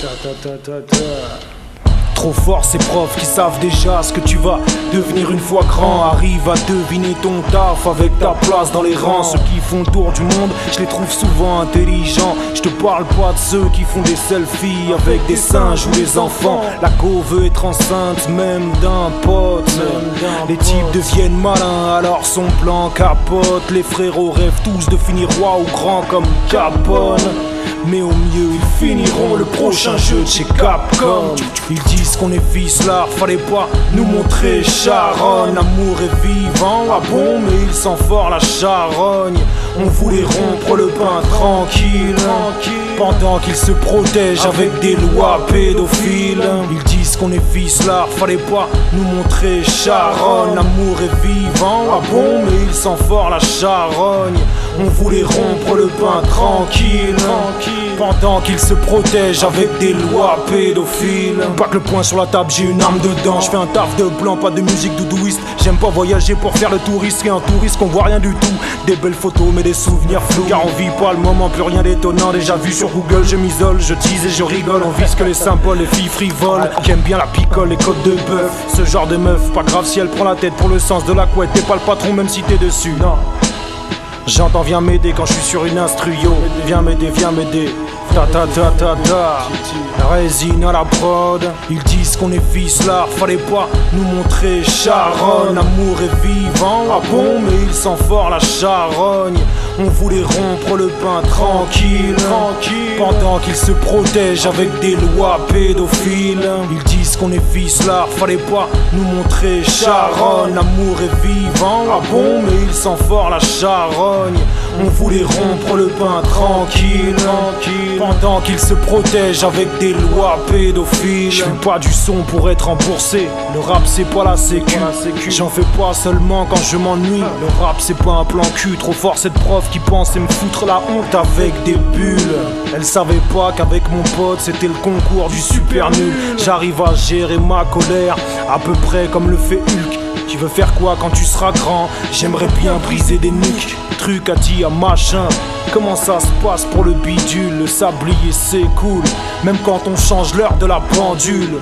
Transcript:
Da, da, da, da, da. Trop fort ces profs qui savent déjà ce que tu vas devenir une fois grand. Arrive à deviner ton taf avec ta place dans les rangs. Ceux qui font le tour du monde, je les trouve souvent intelligents. Je te parle pas de ceux qui font des selfies avec des singes ou des enfants. La veut être enceinte même d'un pote. Les types deviennent malins alors son plan capote. Les frérots rêvent tous de finir roi ou grand comme Capone. Mais au mieux ils finiront le prochain jeu de chez Capcom. Ils disent qu'on est là, fallait pas nous montrer Charonne. L'amour est vivant, ah bon mais il sent fort la charogne. On voulait rompre le pain tranquille Pendant qu'ils se protègent avec des lois pédophiles. Ils disent qu'on est là, fallait pas nous montrer Charonne. L'amour est vivant, ah bon mais il sent fort la charogne On voulait rompre le pain tranquille pendant qu'ils se protègent avec des lois pédophiles. Pas que le point sur la table, j'ai une arme dedans. Je fais un taf de blanc, pas de musique doudouiste. J'aime pas voyager pour faire le touriste. Et un touriste qu'on voit rien du tout. Des belles photos, mais des souvenirs flous. Car on vit pas le moment, plus rien d'étonnant. Déjà vu sur Google, je m'isole, je tease et je rigole. On vise que les symboles, les filles frivoles. Aiment bien la picole, les côtes de bœuf. Ce genre de meuf, pas grave si elle prend la tête pour le sens de la couette. T'es pas le patron, même si t'es dessus. J'entends viens m'aider quand je suis sur une instruyo Viens m'aider, viens m'aider. Ta ta ta ta ta. Résine à la prod. Ils disent qu'on est fils là Fallait pas nous montrer. Charonne L'amour est vivant. Ah bon? Mais il sent fort la charogne. On voulait rompre le pain Tranquille Pendant qu'ils se protègent avec des lois pédophiles Ils disent qu'on est fils là Fallait pas nous montrer charonne L'amour est vivant Ah bon mais il sent fort la charogne on voulait rompre le pain tranquille, Pendant qu'ils se protègent avec des lois pédophiles. Je pas du son pour être remboursé. Le rap c'est pas la sécu. J'en fais pas seulement quand je m'ennuie. Le rap c'est pas un plan cul. Trop fort cette prof qui pensait me foutre la honte avec des bulles. Elle savait pas qu'avec mon pote c'était le concours du super nul. J'arrive à gérer ma colère À peu près comme le fait Hulk tu veux faire quoi quand tu seras grand? J'aimerais bien briser des nuques, truc à dire machin. Comment ça se passe pour le bidule? Le sablier cool, même quand on change l'heure de la pendule.